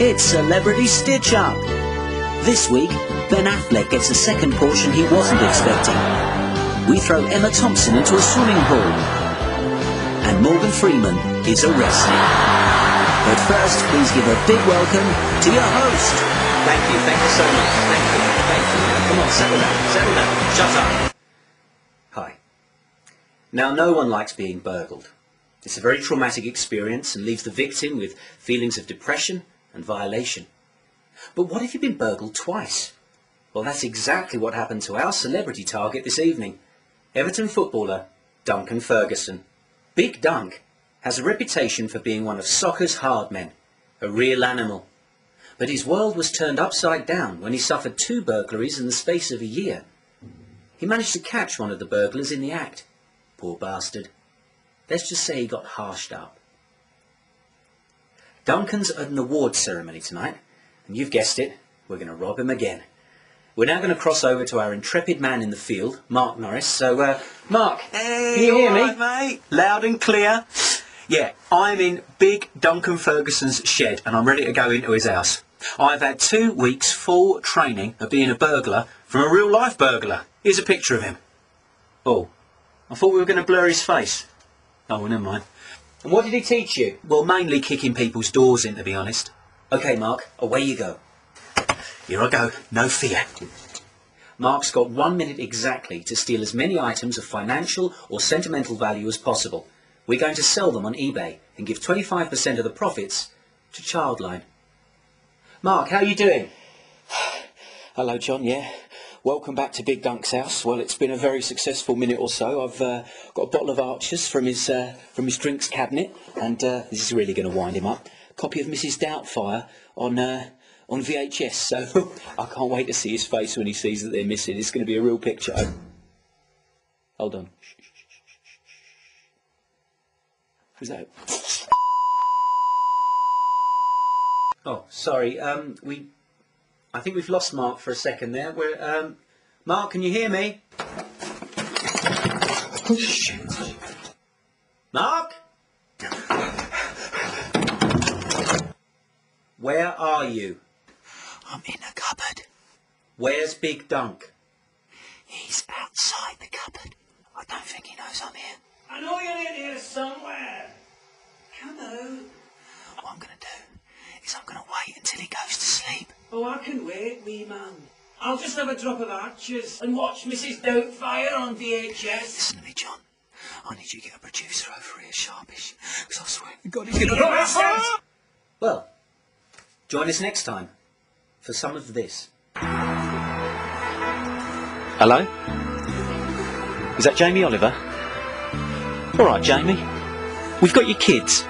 It's Celebrity Stitch Up. This week, Ben Affleck gets a second portion he wasn't expecting. We throw Emma Thompson into a swimming pool. And Morgan Freeman is arrested. But first, please give a big welcome to your host. Thank you, thank you so much. Thank you, thank you. Come on, settle down, settle down. Shut up. Hi. Now, no one likes being burgled. It's a very traumatic experience and leaves the victim with feelings of depression and violation. But what if you've been burgled twice? Well, that's exactly what happened to our celebrity target this evening. Everton footballer Duncan Ferguson. Big Dunk has a reputation for being one of soccer's hard men, a real animal. But his world was turned upside down when he suffered two burglaries in the space of a year. He managed to catch one of the burglars in the act. Poor bastard. Let's just say he got harshed up. Duncan's at an awards ceremony tonight, and you've guessed it, we're going to rob him again. We're now going to cross over to our intrepid man in the field, Marc Norris. So, uh, Marc, Hey, can you hear me? right? Loud and clear. Yeah, I'm in big Duncan Ferguson's shed and I'm ready to go into his house. I've had two weeks full training of being a burglar from a real life burglar. Here's a picture of him. Oh, I thought we were going to blur his face. Oh, well, never mind. And what did he teach you? Well, mainly kicking people's doors in, to be honest. Okay, Marc, away you go. Here I go, no fear. Marc's got one minute exactly to steal as many items of financial or sentimental value as possible. We're going to sell them on eBay and give 25% of the profits to Childline. Marc, how are you doing? Hello, John. Yeah, welcome back to Big Dunk's house. Well, it's been a very successful minute or so. I've uh, got a bottle of Archers from his uh, from his drinks cabinet, and uh, this is really going to wind him up. Copy of Mrs. Doubtfire on uh, on VHS. So I can't wait to see his face when he sees that they're missing. It's going to be a real picture. Oh, Hold on. Who's that? Oh, sorry. Um, we, I think we've lost Marc for a second there. We're, um, Marc, can you hear me? Marc? Where are you? I'm in a cupboard. Where's Big Dunk? He's outside the cupboard. I don't think he knows I'm here. I know you're in here somewhere. Hello. What I'm going to do is I'm going to wait until he goes to sleep. Oh, I can wait, wee man. I'll just have a drop of archers and watch Mrs. Doubtfire on VHS. Listen to me, John. I need you to get a producer over here, sharpish. Because I swear to God, he's going to... Well, join us next time for some of this. Hello? Is that Jamie Oliver? All right, Jamie. We've got your kids.